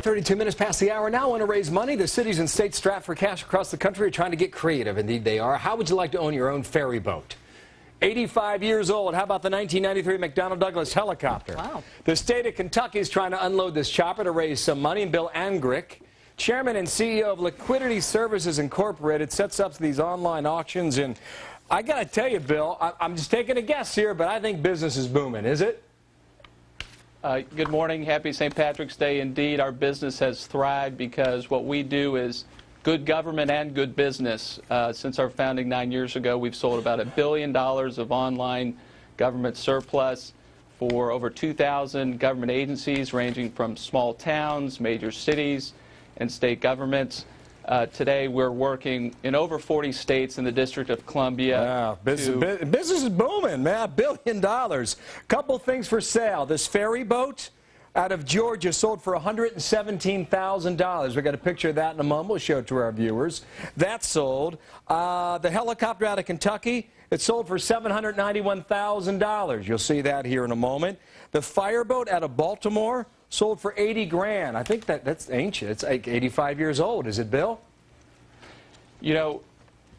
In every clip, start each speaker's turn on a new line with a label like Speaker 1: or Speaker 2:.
Speaker 1: 32 minutes past the hour now. Want to raise money? The cities and states strapped for cash across the country are trying to get creative. Indeed, they are. How would you like to own your own ferry boat? 85 years old. How about the 1993 McDonnell Douglas helicopter?
Speaker 2: Wow.
Speaker 1: The state of Kentucky is trying to unload this chopper to raise some money. And Bill Angrick, chairman and CEO of Liquidity Services Incorporated, sets up these online auctions. And I got to tell you, Bill, I- I'm just taking a guess here, but I think business is booming. Is it?
Speaker 3: Uh, Good morning. Happy St. Patrick's Day. Indeed, our business has thrived because what we do is good government and good business. Uh, Since our founding nine years ago, we've sold about a billion dollars of online government surplus for over 2,000 government agencies ranging from small towns, major cities, and state governments. Uh, Today, we're working in over 40 states in the District of Columbia.
Speaker 1: Wow, business,
Speaker 3: to-
Speaker 1: business is booming, man. A billion dollars. Couple things for sale. This ferry boat out of Georgia sold for $117,000. We got a picture of that in a moment. We'll show it to our viewers. That sold. Uh, the helicopter out of Kentucky, it sold for $791,000. You'll see that here in a moment. The fireboat out of Baltimore sold for 80 grand. I think that that's ancient. It's like 85 years old. Is it, Bill?
Speaker 3: You know,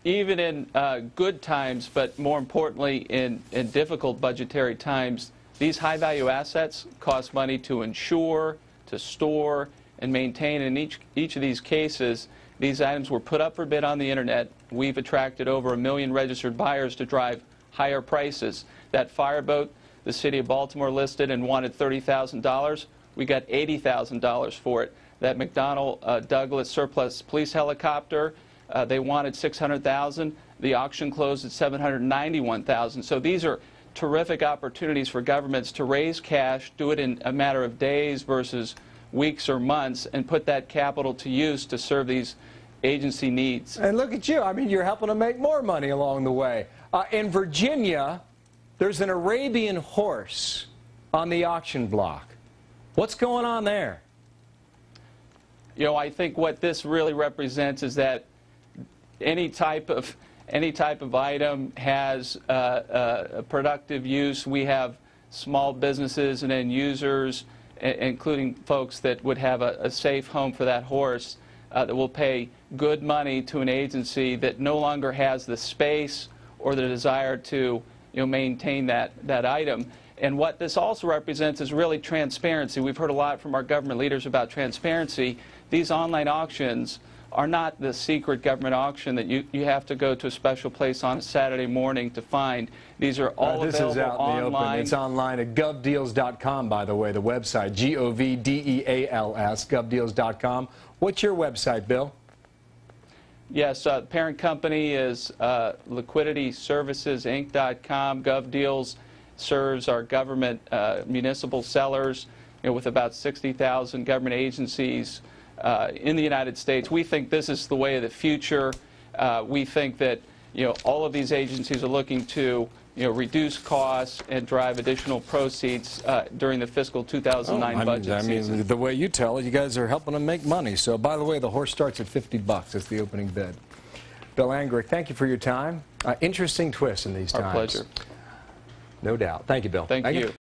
Speaker 3: even in uh, good times, but more importantly, in, in difficult budgetary times, these high value assets cost money to insure, to store, and maintain. In each, each of these cases, these items were put up for bid on the internet. We've attracted over a million registered buyers to drive higher prices. That fireboat, the city of Baltimore listed and wanted $30,000. We got $80,000 for it. That McDonnell uh, Douglas surplus police helicopter, uh, they wanted 600,000. The auction closed at 791,000. So these are terrific opportunities for governments to raise cash, do it in a matter of days versus weeks or months, and put that capital to use to serve these agency needs.
Speaker 1: And look at you. I mean, you're helping to make more money along the way. Uh, in Virginia, there's an Arabian horse on the auction block. What's going on there?
Speaker 3: You know, I think what this really represents is that any type of any type of item has uh, uh, a productive use. We have small businesses and end users, including folks that would have a, a safe home for that horse, uh, that will pay good money to an agency that no longer has the space or the desire to you know, maintain that, that item. And what this also represents is really transparency. We've heard a lot from our government leaders about transparency. These online auctions are not the secret government auction that you, you have to go to a special place on a Saturday morning to find. These are all
Speaker 1: Uh, this
Speaker 3: available
Speaker 1: is out in the
Speaker 3: online.
Speaker 1: open. It's online at govdeals.com, by the way, the website. G O V D E A L S, govdeals.com. What's your website, Bill?
Speaker 3: Yes, uh, the parent company is uh, liquidityservicesinc.com. GovDeals serves our government uh, municipal sellers you know, with about 60,000 government agencies uh, in the United States. We think this is the way of the future. Uh, we think that you know all of these agencies are looking to you know reduce costs and drive additional proceeds uh, during the fiscal 2009
Speaker 1: I mean,
Speaker 3: budget
Speaker 1: I mean, the way you tell it, you guys are helping them make money. So, by the way, the horse starts at 50 bucks. It's the opening bid. Bill Angrick, thank you for your time. Uh, interesting twist in these
Speaker 3: Our
Speaker 1: times.
Speaker 3: pleasure.
Speaker 1: No doubt. Thank you, Bill.
Speaker 3: Thank you.